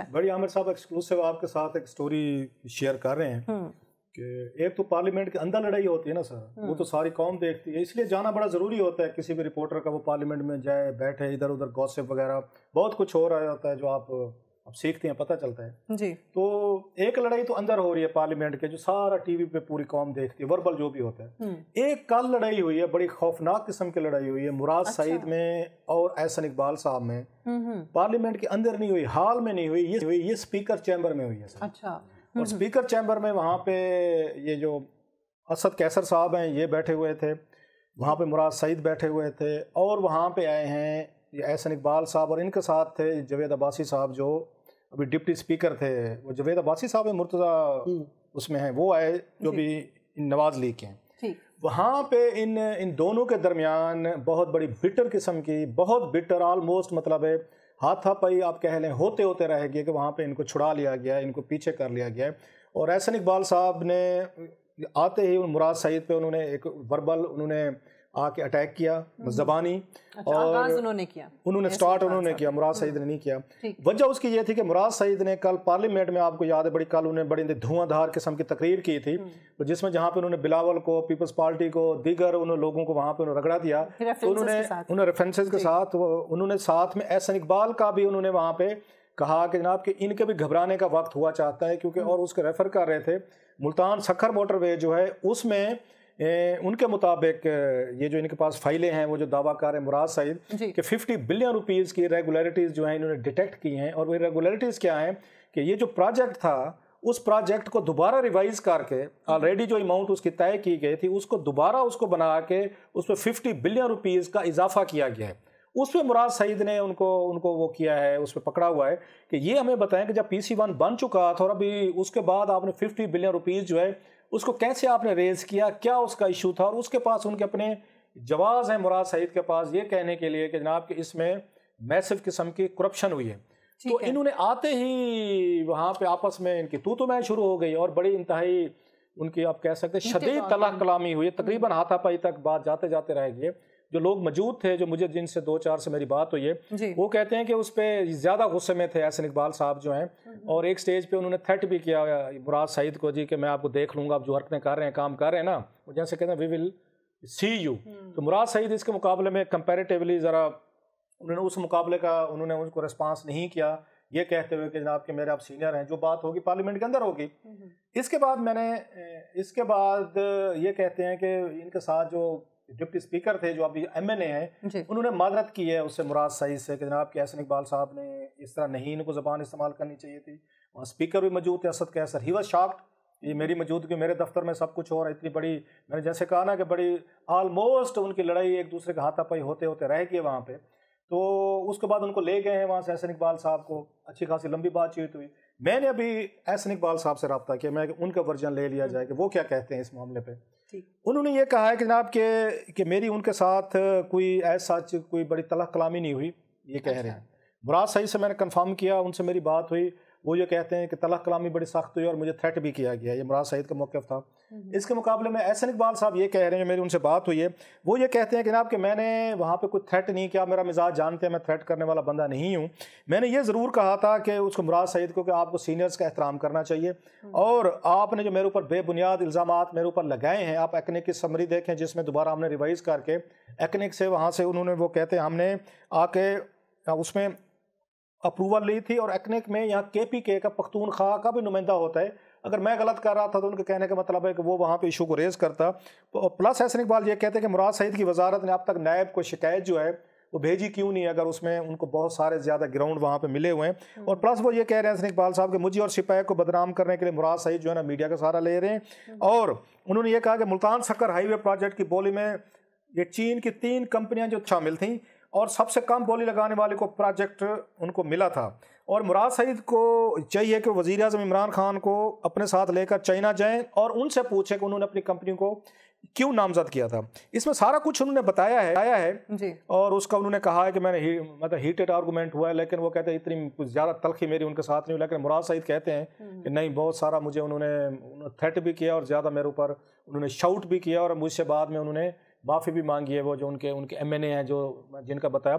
بڑی عامر صاحب ایکسکلوسیو آپ کے ساتھ ایک سٹوری شیئر کر رہے ہیں کہ ایک تو پارلیمنٹ کے اندر لڑائی ہوتی ہے نا سر۔ وہ تو ساری قوم دیکھتی ہے۔ اس لیے جانا بڑا ضروری ہوتا ہے کسی بھی رپورٹر کا وہ پارلیمنٹ میں جائے بیٹھے ادھر ادھر گوسپ وغیرہ بہت کچھ ہو رہا ہوتا ہے جو آپ اب سیکھتے ہیں پتہ چلتا ہے۔ جی۔ تو ایک لڑائی تو اندر ہو رہی ہے پارلیمنٹ کے جو سارا ٹی وی پہ پوری قوم دیکھتی ہے وربل جو بھی ہوتا ہے۔ ایک کل لڑائی ہوئی ہے بڑی خوفناک قسم کی لڑائی ہوئی ہے مراد سعید میں اور احسن اقبال صاحب میں۔ پارلیمنٹ کے اندر نہیں ہوئی حال میں نہیں ہوئی یہ ہوئی یہ اسپیکر چیمبر میں ہوئی ہے اچھا۔ اور اسپیکر چیمبر میں وہاں پہ یہ جو اسد کیسر صاحب ہیں یہ بیٹھے ہوئے تھے۔ وہاں پہ مراد سعید بیٹھے ہوئے تھے۔ اور وہاں پہ آئے ہیں یہ احسن اقبال صاحب اور ان کے ساتھ تھے جوید عباسی صاحب جو ابھی ڈپٹی اسپیکر تھے وہ جوید عباسی صاحب مرتضی اس میں ہیں وہ آئے جو بھی نواز لیگ کے ہیں۔ ٹھیک وہاں پہ ان ان دونوں کے درمیان بہت بڑی بٹر قسم کی بہت بٹر آلموسٹ مطلب ہے ہاتھا پائی آپ کہہ لیں ہوتے ہوتے رہ گئے کہ وہاں پہ ان کو چھڑا لیا گیا ان کو پیچھے کر لیا گیا۔ اور احسن اقبال صاحب نے آتے ہی مراد سعید پہ انہوں نے ایک وربل انہوں نے آ کے اٹیک کیا زبانی اچھا آغاز انہوں نے کیا انہوں نے سٹارٹ انہوں نے کیا مراد سعید نے نہیں کیا وجہ اس کی یہ تھی کہ مراد سعید نے کل پارلیمنٹ میں آپ کو یاد ہے بڑی کل انہوں نے بڑی دھواں دھار قسم کی تقریر کی تھی جس میں جہاں پہ انہوں نے بلاول کو پیپلز پارٹی کو دیگر انہوں لوگوں کو وہاں پہ انہوں رگڑا دیا تو انہوں نے انہوں نے ریفرنسز کے ساتھ انہوں نے ساتھ میں احسن اقبال کا بھی انہوں نے وہاں پہ کہا کہ جناب کہ ان کے بھی گھبرانے کا وقت ہوا چاہتا ہے کیونکہ اور اس کے ریفر کر رہے تھے ملتان سکھر موٹر وے جو ہے اس میں ان کے مطابق یہ جو ان کے پاس فائلیں ہیں وہ جو دعویٰ کار ہیں مراد سعید کہ ففٹی بلین روپیز کی ریگولیرٹیز جو ہیں انہوں نے ڈیٹیکٹ کی ہیں۔ اور وہ ریگولیرٹیز کیا ہیں؟ کہ یہ جو پروجیکٹ تھا اس پروجیکٹ کو دوبارہ ریوائز کر کے آلریڈی جو اماؤنٹ اس کی طے کی گئی تھی اس کو دوبارہ اس کو بنا کے اس پہ ففٹی بلین روپیز کا اضافہ کیا گیا ہے۔ اس پہ مراد سعید نے ان کو ان کو وہ کیا ہے اس پہ پکڑا ہوا ہے کہ یہ ہمیں بتائیں کہ جب پی سی ون بن چکا تھا اور ابھی اس کے بعد آپ نے ففٹی بلین روپیز جو ہے اس کو کیسے آپ نے ریز کیا؟ کیا اس کا ایشو تھا؟ اور اس کے پاس ان کے اپنے جواز ہیں مراد سعید کے پاس یہ کہنے کے لیے کہ جناب کہ اس میں میسو قسم کی کرپشن ہوئی ہے۔ تو انہوں نے آتے ہی وہاں پہ آپس میں ان کی تو تو میں شروع ہو گئی اور بڑی انتہائی ان کی آپ کہہ سکتے شدید طلاق کلامی ہوئی تقریباً ہاتھا پائی تک بات جاتے جاتے رہ گئے جو لوگ موجود تھے جو مجھے جن سے دو چار سے میری بات ہوئی ہے وہ کہتے ہیں کہ اس پہ زیادہ غصے میں تھے احسن اقبال صاحب جو ہیں۔ اور ایک سٹیج پہ انہوں نے تھریٹ بھی کیا مراد سعید کو جی کہ میں آپ کو دیکھ لوں گا آپ جو حرکتیں کر رہے ہیں کام کر رہے ہیں نا۔ وہ جیسے کہتے ہیں وی ول سی یو تو مراد سعید اس کے مقابلے میں کمپیریٹیولی ذرا انہوں نے اس مقابلے کا انہوں نے ان کو ریسپانس نہیں کیا۔ یہ کہتے ہوئے کہ جناب کہ میرے آپ سینئر ہیں جو بات ہوگی پارلیمنٹ کے اندر ہوگی۔ اس کے بعد میں نے اس کے بعد یہ کہتے ہیں کہ ان کے ساتھ جو ڈپٹی اسپیکر تھے جو ابھی ایم این اے ہیں انہوں نے معذرت کی ہے اس سے مراد سعید سے کہ جناب کہ احسن اقبال صاحب نے اس طرح نہیں ان کو زبان استعمال کرنی چاہیے تھی۔ وہاں اسپیکر بھی موجود تھے اسد کیسر ہی واز شاکڈ یہ میری موجودگی میرے دفتر میں سب کچھ ہو رہا ہے اتنی بڑی میں نے جیسے کہا نا کہ بڑی آلموسٹ ان کی لڑائی ایک دوسرے کا ہاتھا پائی ہوتے ہوتے رہ گئے وہاں پہ۔ تو اس کے بعد ان کو لے گئے ہیں وہاں سے احسن اقبال صاحب کو۔ اچھی خاصی لمبی بات چیت ہوئی۔ میں نے ابھی احسن اقبال صاحب سے رابطہ کیا میں ان کا ورژن لے لیا جائے کہ وہ کیا کہتے ہیں اس معاملے پہ۔ جی۔ انہوں نے یہ کہا ہے کہ جناب کہ کہ میری ان کے ساتھ کوئی ایسا کوئی بڑی طلق کلامی نہیں ہوئی، یہ کہہ رہے ہیں۔ مراد صحیح سے میں نے کنفرم کیا، ان سے میری بات ہوئی۔ وہ یہ کہتے ہیں کہ طلق کلامی بڑی سخت ہوئی اور مجھے تھریٹ بھی کیا گیا یہ مراد سعید کا موقف تھا۔ اس کے مقابلے میں احسن اقبال صاحب یہ کہہ رہے ہیں میری ان سے بات ہوئی ہے۔ وہ یہ کہتے ہیں کہ جناب کہ میں نے وہاں پہ کوئی تھریٹ نہیں کیا میرا مزاج جانتے ہیں میں تھریٹ کرنے والا بندہ نہیں ہوں۔ میں نے یہ ضرور کہا تھا کہ اس کو مراد سعید کو کہ آپ کو سینئرز کا احترام کرنا چاہیے۔ اور آپ نے جو میرے اوپر بے بنیاد الزامات میرے اوپر لگائے ہیں آپ ایکنک کی سمری دیکھیں جس میں دوبارہ ہم نے ریوائز کر کے ایکنک سے وہاں سے انہوں نے وہ کہتے ہیں ہم نے آ کے اس میں اپروول لی تھی اور ایکنک میں یہاں کے پی کے کا پختونخوا کا بھی نمائندہ ہوتا ہے۔ اگر میں غلط کر رہا تھا تو ان کے کہنے کا مطلب ہے کہ وہ وہاں پہ ایشو کو ریز کرتا۔ پلس احسن اقبال یہ کہتے ہیں کہ مراد سعید کی وزارت نے اب تک نائب کو شکایت جو ہے وہ بھیجی کیوں نہیں اگر اس میں ان کو بہت سارے زیادہ گراؤنڈ وہاں پہ ملے ہوئے ہیں۔ اور پلس وہ یہ کہہ رہے ہیں حسن اقبال صاحب کہ مجھے اور سپاہی کو بدنام کرنے کے لیے مراد سعید جو ہے نا میڈیا کا سہارا لے رہے ہیں۔ اور انہوں نے یہ کہا کہ Multan Sukkur highway project کی بولی میں یہ چین کی تین کمپنیاں جو شامل تھیں اور سب سے کم بولی لگانے والے کو پروجیکٹ ان کو ملا تھا۔ اور مراد سعید کو چاہیے کہ وزیر اعظم عمران خان کو اپنے ساتھ لے کر چائنا جائیں اور ان سے پوچھیں کہ انہوں نے اپنی کمپنی کو کیوں نامزد کیا تھا۔ اس میں سارا کچھ انہوں نے بتایا ہے آیا ہے۔ جی۔ اور اس کا انہوں نے کہا ہے کہ میں نے مطلب ہیٹڈ آرگومنٹ ہوا ہے لیکن وہ کہتے ہیں اتنی کچھ زیادہ تلخی میری ان کے ساتھ نہیں ہوئی لیکن مراد سعید کہتے ہیں کہ نہیں بہت سارا مجھے انہوں نے تھریٹ بھی کیا اور زیادہ میرے اوپر انہوں نے شاؤٹ بھی کیا اور مجھ سے بعد میں انہوں نے معافی بھی مانگی ہے وہ جو ان کے ان کے ایم این اے ہیں جو جن کا بتایا